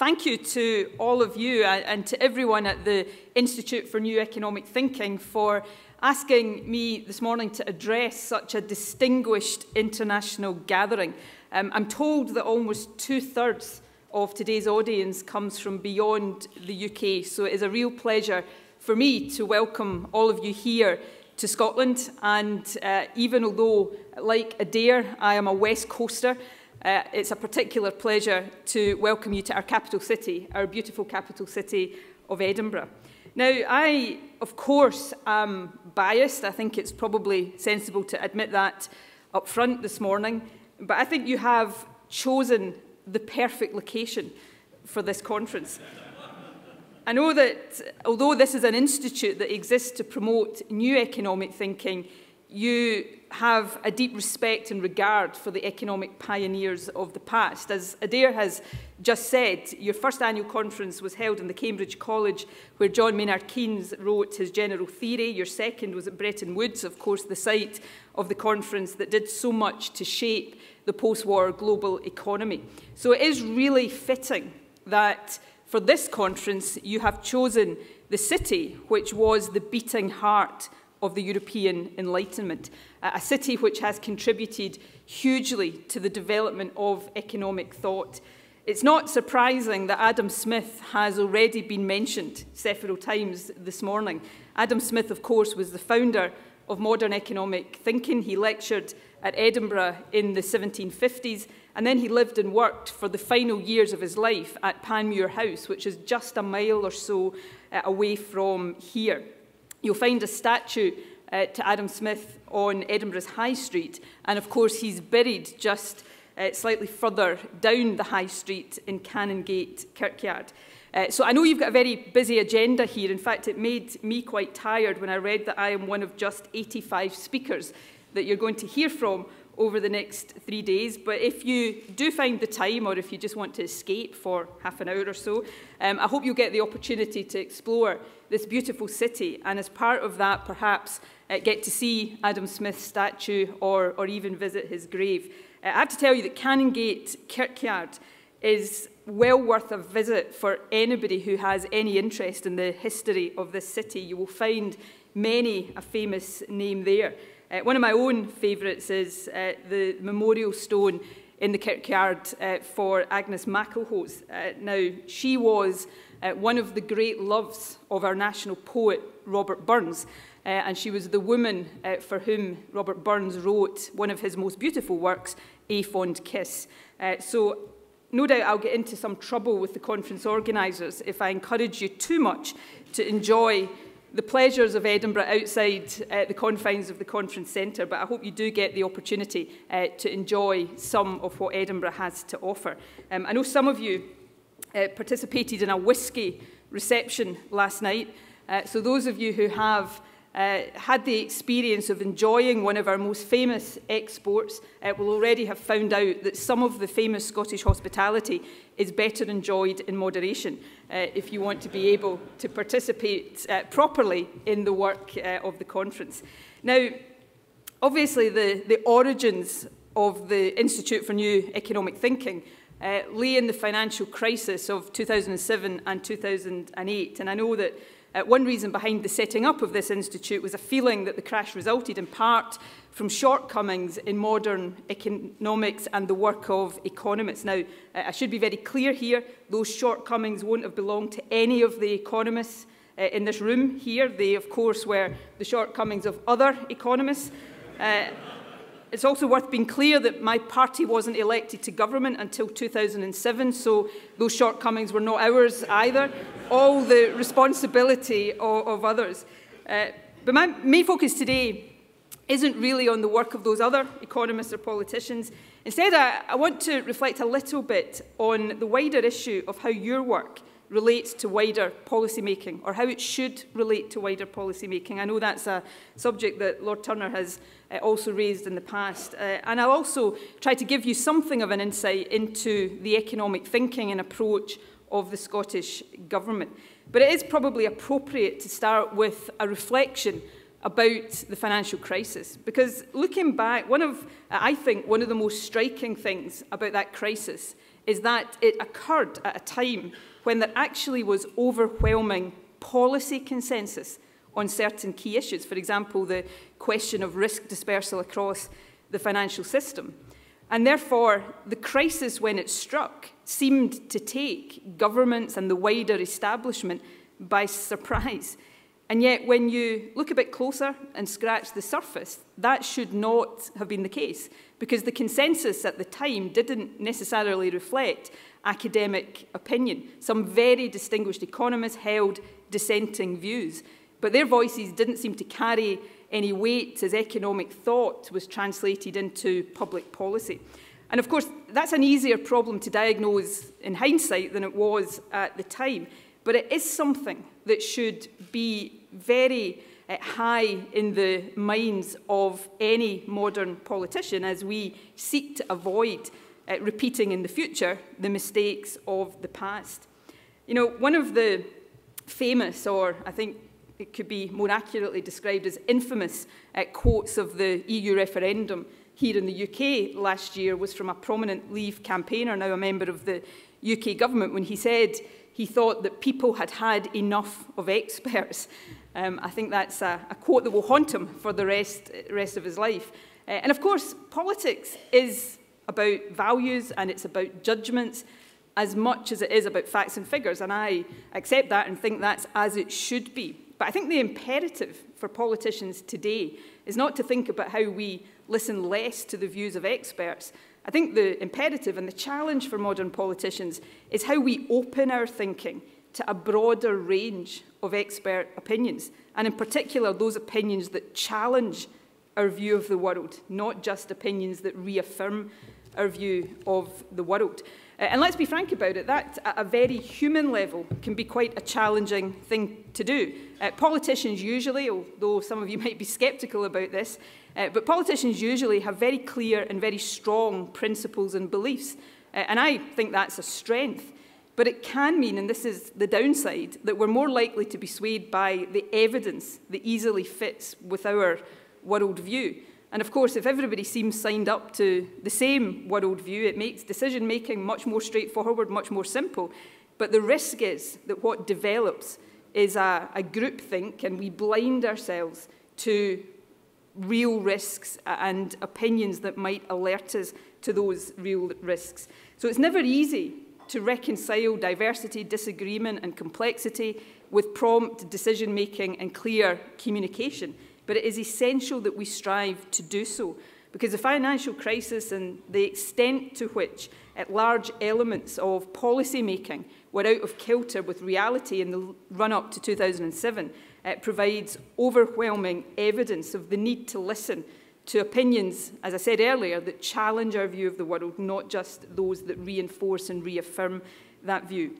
thank you to all of you and to everyone at the Institute for New Economic Thinking for asking me this morning to address such a distinguished international gathering. Um, I'm told that almost two-thirds of today's audience comes from beyond the UK, so it is a real pleasure for me to welcome all of you here to Scotland. And uh, even although, like Adair, I am a West Coaster, Uh, it's a particular pleasure to welcome you to our capital city, our beautiful capital city of Edinburgh. Now, I, of course, am biased. I think it's probably sensible to admit that up front this morning. But I think you have chosen the perfect location for this conference. I know that although this is an institute that exists to promote new economic thinking, you have a deep respect and regard for the economic pioneers of the past. As Adair has just said, your first annual conference was held in the Cambridge College where John Maynard Keynes wrote his general theory. Your second was at Bretton Woods, of course, the site of the conference that did so much to shape the post-war global economy. So it is really fitting that for this conference you have chosen the city which was the beating heart of the European Enlightenment, a city which has contributed hugely to the development of economic thought. It's not surprising that Adam Smith has already been mentioned several times this morning. Adam Smith, of course, was the founder of modern economic thinking. He lectured at Edinburgh in the 1750s, and then he lived and worked for the final years of his life at Panmure House, which is just a mile or so uh, away from here. You'll find a statue uh, to Adam Smith on Edinburgh's High Street, and of course he's buried just uh, slightly further down the High Street in Canongate Kirkyard. Uh, so I know you've got a very busy agenda here. In fact, it made me quite tired when I read that I am one of just 85 speakers that you're going to hear from over the next three days. But if you do find the time or if you just want to escape for half an hour or so, um, I hope you'll get the opportunity to explore this beautiful city and as part of that perhaps uh, get to see Adam Smith's statue or, or even visit his grave. Uh, I have to tell you that Canongate Kirkyard is well worth a visit for anybody who has any interest in the history of this city. You will find many a famous name there. Uh, one of my own favourites is uh, the memorial stone in the kirkyard uh, for Agnes MacLehose. Uh, now, she was uh, one of the great loves of our national poet, Robert Burns, uh, and she was the woman uh, for whom Robert Burns wrote one of his most beautiful works, Ae Fond Kiss. Uh, so no doubt I'll get into some trouble with the conference organisers if I encourage you too much to enjoy the pleasures of Edinburgh outside uh, the confines of the conference centre, but I hope you do get the opportunity uh, to enjoy some of what Edinburgh has to offer. Um, I know some of you uh, participated in a whisky reception last night. Uh, so those of you who have uh, had the experience of enjoying one of our most famous exports uh, will already have found out that some of the famous Scottish hospitality is better enjoyed in moderation uh, if you want to be able to participate uh, properly in the work uh, of the conference. Now, obviously the, the origins of the Institute for New Economic Thinking uh, lay in the financial crisis of 2007 and 2008. And I know that Uh, one reason behind the setting up of this institute was a feeling that the crash resulted in part from shortcomings in modern economics and the work of economists. Now, uh, I should be very clear here, those shortcomings won't have belonged to any of the economists uh, in this room here. They, of course, were the shortcomings of other economists. Uh, It's also worth being clear that my party wasn't elected to government until 2007, so those shortcomings were not ours either, all the responsibility of, of others. Uh, but my main focus today isn't really on the work of those other economists or politicians. Instead, I, I want to reflect a little bit on the wider issue of how your work relates to wider policy making or how it should relate to wider policy making. I know that's a subject that Lord Turner has uh, also raised in the past. Uh, and I'll also try to give you something of an insight into the economic thinking and approach of the Scottish Government. But it is probably appropriate to start with a reflection about the financial crisis. Because looking back, one of, I think, one of the most striking things about that crisis is that it occurred at a time when there actually was overwhelming policy consensus on certain key issues. For example, the question of risk dispersal across the financial system. And therefore, the crisis, when it struck, seemed to take governments and the wider establishment by surprise. And yet, when you look a bit closer and scratch the surface, that should not have been the case, because the consensus at the time didn't necessarily reflect academic opinion. Some very distinguished economists held dissenting views, but their voices didn't seem to carry any weight as economic thought was translated into public policy. And of course, that's an easier problem to diagnose in hindsight than it was at the time. But it is something that should be very uh, high in the minds of any modern politician as we seek to avoid uh, repeating in the future the mistakes of the past. You know, one of the famous, or I think it could be more accurately described as infamous uh, quotes of the EU referendum here in the UK last year was from a prominent Leave campaigner, now a member of the UK government, when he said he thought that people had had enough of experts. Um, I think that's a, a quote that will haunt him for the rest, rest of his life. Uh, and of course, politics is about values and it's about judgments as much as it is about facts and figures. And I accept that and think that's as it should be. But I think the imperative for politicians today is not to think about how we listen less to the views of experts. I think the imperative and the challenge for modern politicians is how we open our thinking to a broader range of expert opinions, and in particular, those opinions that challenge our view of the world, not just opinions that reaffirm our view of the world. Uh, and let's be frank about it, that at a very human level can be quite a challenging thing to do. Uh, politicians usually, although some of you might be sceptical about this, uh, but politicians usually have very clear and very strong principles and beliefs. Uh, and I think that's a strength. But it can mean, and this is the downside, that we're more likely to be swayed by the evidence that easily fits with our worldview. And of course, if everybody seems signed up to the same worldview, it makes decision making much more straightforward, much more simple. But the risk is that what develops is a, a groupthink, and we blind ourselves to real risks and opinions that might alert us to those real risks. So it's never easy to reconcile diversity, disagreement, and complexity with prompt decision making and clear communication. But it is essential that we strive to do so because the financial crisis and the extent to which at large elements of policy making were out of kilter with reality in the run-up to 2007 it provides overwhelming evidence of the need to listen to opinions, as I said earlier, that challenge our view of the world, not just those that reinforce and reaffirm that view.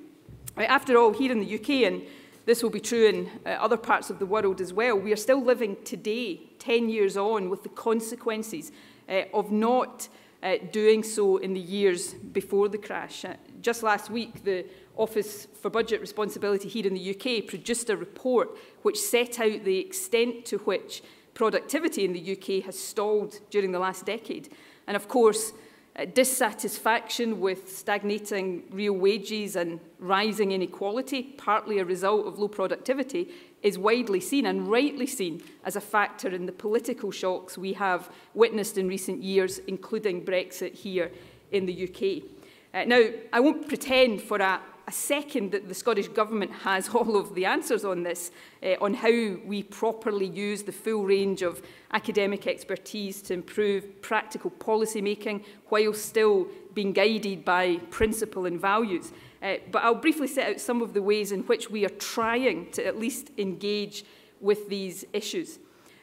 After all, here in the UK, and this will be true in uh, other parts of the world as well, we are still living today, 10 years on, with the consequences uh, of not uh, doing so in the years before the crash. Uh, just last week, the Office for Budget Responsibility here in the UK produced a report which set out the extent to which productivity in the UK has stalled during the last decade. And of course, uh, dissatisfaction with stagnating real wages and rising inequality, partly a result of low productivity, is widely seen and rightly seen as a factor in the political shocks we have witnessed in recent years, including Brexit here in the UK. Uh, now, I won't pretend for a, a second that the Scottish Government has all of the answers on this, uh, on how we properly use the full range of academic expertise to improve practical policy making while still being guided by principle and values. Uh, but I'll briefly set out some of the ways in which we are trying to at least engage with these issues.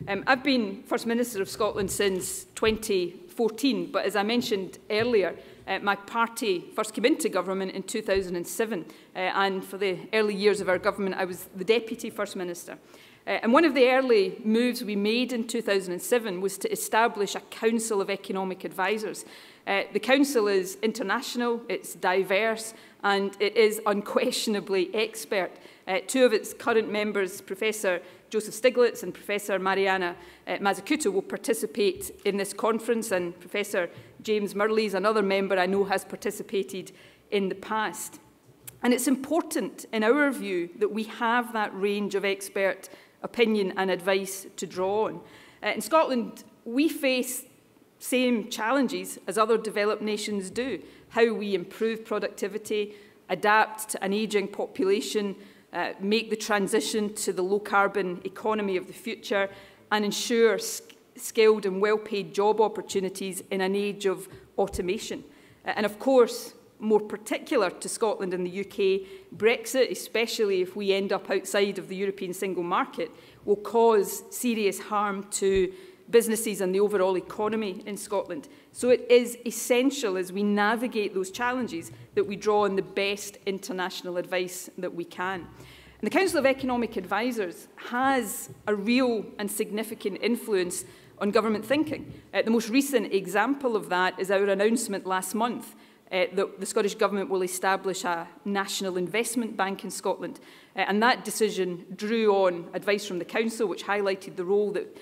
Um, I've been First Minister of Scotland since 20 2014, but as I mentioned earlier, uh, my party first came into government in 2007, uh, and for the early years of our government, I was the Deputy First Minister. Uh, and one of the early moves we made in 2007 was to establish a Council of Economic Advisers. Uh, the Council is international, it's diverse, and it is unquestionably expert. Uh, two of its current members, Professor Joseph Stiglitz and Professor Mariana uh, will participate in this conference, and Professor James Mirrlees is another member I know has participated in the past. And it's important, in our view, that we have that range of expert opinion and advice to draw on. Uh, in Scotland, we face the same challenges as other developed nations do. How we improve productivity, adapt to an ageing population, uh, make the transition to the low-carbon economy of the future and ensure skilled and well-paid job opportunities in an age of automation. Uh, and of course, more particular to Scotland and the UK, Brexit, especially if we end up outside of the European single market, will cause serious harm to businesses and the overall economy in Scotland. So it is essential as we navigate those challenges that we draw on the best international advice that we can. And the Council of Economic Advisers has a real and significant influence on government thinking. Uh, the most recent example of that is our announcement last month uh, that the Scottish Government will establish a national investment bank in Scotland. Uh, and that decision drew on advice from the Council, which highlighted the role that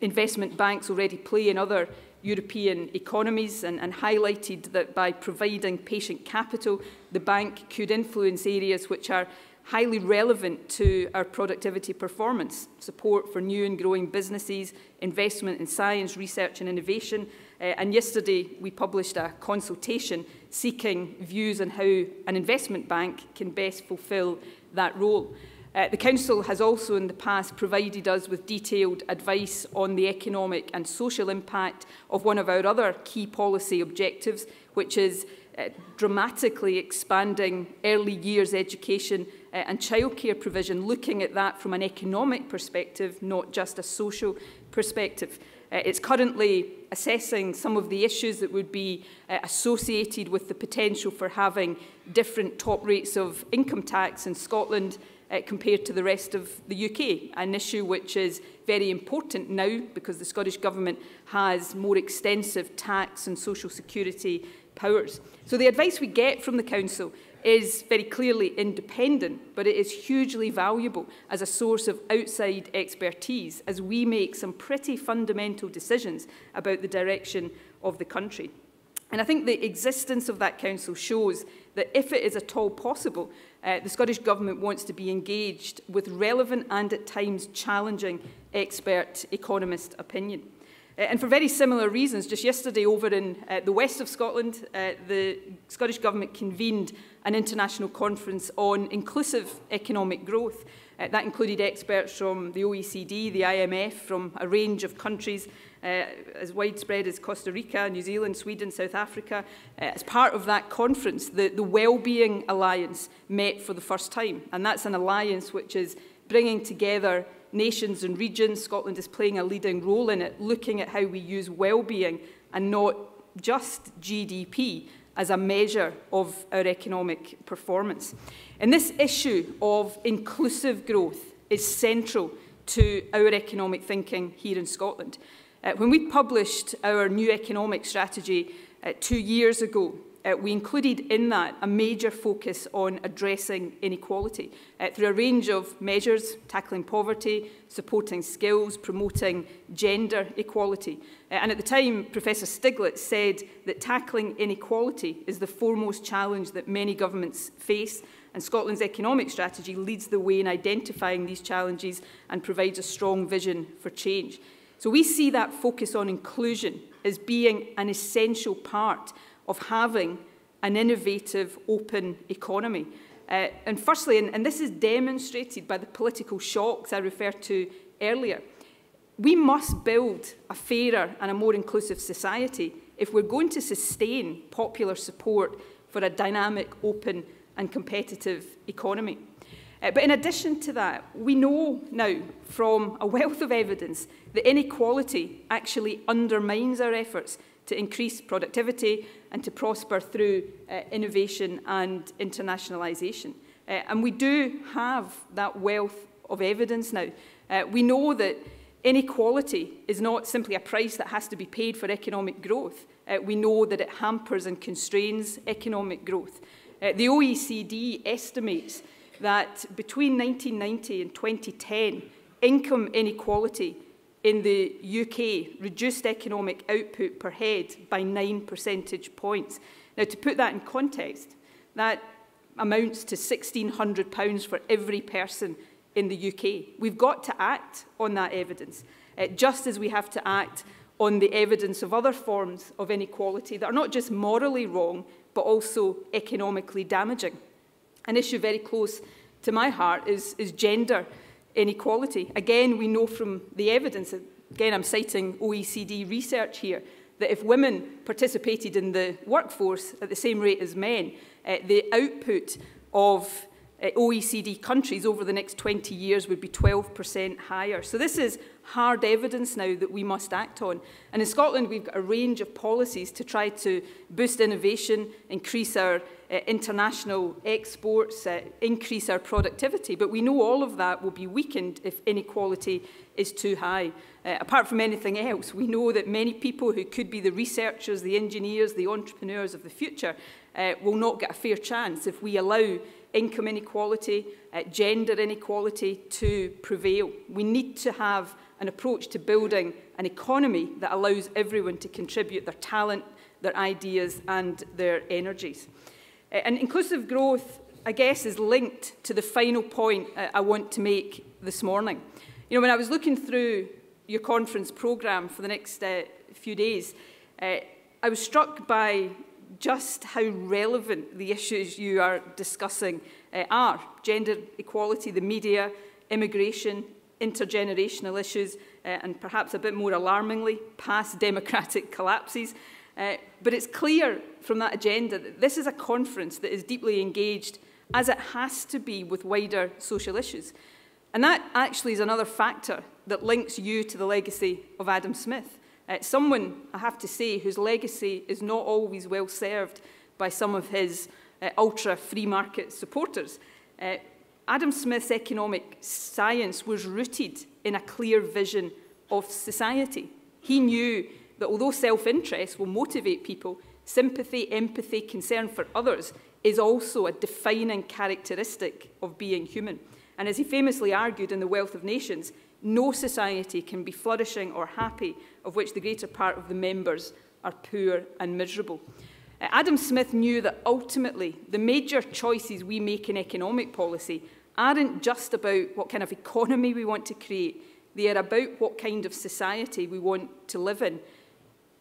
investment banks already play in other European economies and, and highlighted that by providing patient capital, the bank could influence areas which are highly relevant to our productivity performance, support for new and growing businesses, investment in science, research and innovation. Uh, and yesterday we published a consultation seeking views on how an investment bank can best fulfil that role. Uh, the Council has also in the past provided us with detailed advice on the economic and social impact of one of our other key policy objectives, which is uh, dramatically expanding early years education uh, and childcare provision, looking at that from an economic perspective, not just a social perspective. Uh, it's currently assessing some of the issues that would be uh, associated with the potential for having different top rates of income tax in Scotland uh, compared to the rest of the UK, an issue which is very important now because the Scottish Government has more extensive tax and social security powers. So the advice we get from the Council is very clearly independent, but it is hugely valuable as a source of outside expertise as we make some pretty fundamental decisions about the direction of the country. And I think the existence of that council shows that if it is at all possible Uh, the Scottish Government wants to be engaged with relevant and at times challenging expert economist opinion. Uh, and for very similar reasons, just yesterday over in uh, the west of Scotland, uh, the Scottish Government convened an international conference on inclusive economic growth. Uh, that included experts from the OECD, the IMF, from a range of countries, uh, as widespread as Costa Rica, New Zealand, Sweden, South Africa. Uh, as part of that conference, the, the Wellbeing Alliance met for the first time. And that's an alliance which is bringing together nations and regions. Scotland is playing a leading role in it, looking at how we use well-being and not just GDP as a measure of our economic performance. And this issue of inclusive growth is central to our economic thinking here in Scotland. Uh, when we published our new economic strategy uh, two years ago, uh, we included in that a major focus on addressing inequality uh, through a range of measures, tackling poverty, supporting skills, promoting gender equality. Uh, and at the time, Professor Stiglitz said that tackling inequality is the foremost challenge that many governments face, and Scotland's economic strategy leads the way in identifying these challenges and provides a strong vision for change. So we see that focus on inclusion as being an essential part of having an innovative, open economy. Uh, and firstly, and, and this is demonstrated by the political shocks I referred to earlier, we must build a fairer and a more inclusive society if we're going to sustain popular support for a dynamic, open and competitive economy. Uh, but in addition to that, we know now from a wealth of evidence that inequality actually undermines our efforts to increase productivity and to prosper through uh, innovation and internationalisation. Uh, eh, and we do have that wealth of evidence now. Uh, we know that inequality is not simply a price that has to be paid for economic growth. Uh, we know that it hampers and constrains economic growth. Uh, the OECD estimates that between 1990 and 2010, income inequality in the UK reduced economic output per head by 9 percentage points. Now, to put that in context, That amounts to £1,600 for every person in the UK. We've got to act on that evidence, uh, just as we have to act on the evidence of other forms of inequality that are not just morally wrong, but also economically damaging. An issue very close to my heart is, is gender inequality. Again, we know from the evidence, again, I'm citing OECD research here, that if women participated in the workforce at the same rate as men, uh, the output of uh, OECD countries over the next 20 years would be 12% higher. So this is hard evidence now that we must act on. And in Scotland, we've got a range of policies to try to boost innovation, increase our uh, international exports, uh, increase our productivity. But we know all of that will be weakened if inequality is too high. Uh, apart from anything else, we know that many people who could be the researchers, the engineers, the entrepreneurs of the future uh, will not get a fair chance if we allow income inequality, uh, gender inequality to prevail. We need to have an approach to building an economy that allows everyone to contribute their talent, their ideas and their energies. Eh, and inclusive growth, I guess, is linked to the final point uh, I want to make this morning. You know, when I was looking through your conference programme for the next uh, few days, uh, I was struck by just how relevant the issues you are discussing uh, are. Gender equality, the media, immigration, intergenerational issues, uh, and perhaps a bit more alarmingly, past democratic collapses. Uh, but it's clear from that agenda that this is a conference that is deeply engaged, as it has to be, with wider social issues. And that actually is another factor that links you to the legacy of Adam Smith. Uh, someone, I have to say, whose legacy is not always well served by some of his uh, ultra free market supporters. Uh, Adam Smith's economic science was rooted in a clear vision of society. He knew that although self-interest will motivate people, sympathy, empathy, concern for others is also a defining characteristic of being human. And as he famously argued in The Wealth of Nations, no society can be flourishing or happy of which the greater part of the members are poor and miserable. Uh, Adam Smith knew that ultimately the major choices we make in economic policy aren't just about what kind of economy we want to create, they are about what kind of society we want to live in.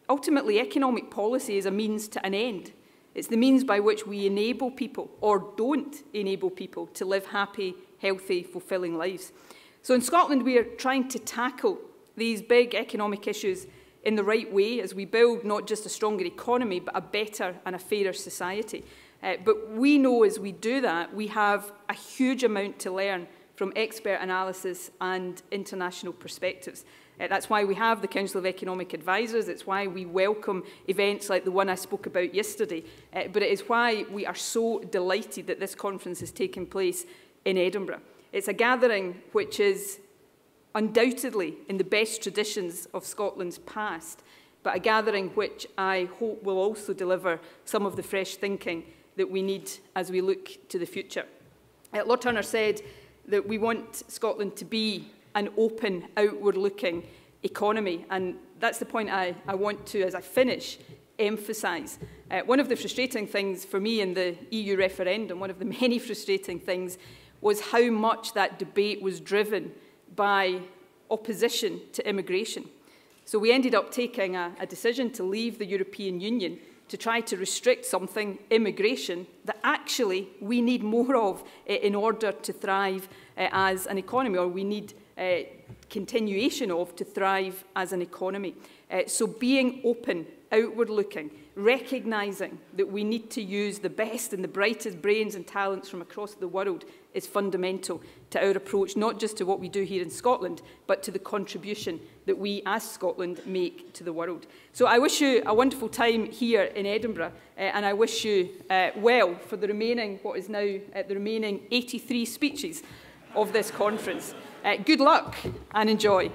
Ultimately, economic policy is a means to an end. It's the means by which we enable people, or don't enable people, to live happy, healthy, fulfilling lives. So in Scotland, we are trying to tackle these big economic issues in the right way as we build not just a stronger economy, but a better and a fairer society. Uh, but we know as we do that, we have a huge amount to learn from expert analysis and international perspectives. Uh, that's why we have the Council of Economic Advisers. It's why we welcome events like the one I spoke about yesterday. Uh, but it is why we are so delighted that this conference is taking place in Edinburgh. It's a gathering which is undoubtedly in the best traditions of Scotland's past, but a gathering which I hope will also deliver some of the fresh thinking that we need as we look to the future. Uh, Lord Turner said that we want Scotland to be an open, outward-looking economy. And that's the point I, I want to, as I finish, emphasise. Uh, one of the frustrating things for me in the EU referendum, one of the many frustrating things, was how much that debate was driven by opposition to immigration. So we ended up taking a, a decision to leave the European Union to try to restrict something, immigration, that actually we need more of uh, in order to thrive uh, as an economy, or we need uh, continuation of to thrive as an economy. Uh, so being open outward looking, recognising that we need to use the best and the brightest brains and talents from across the world is fundamental to our approach, not just to what we do here in Scotland, but to the contribution that we as Scotland make to the world. So I wish you a wonderful time here in Edinburgh, uh, and I wish you uh, well for the remaining, what is now uh, the remaining 83 speeches of this conference. Uh, good luck and enjoy.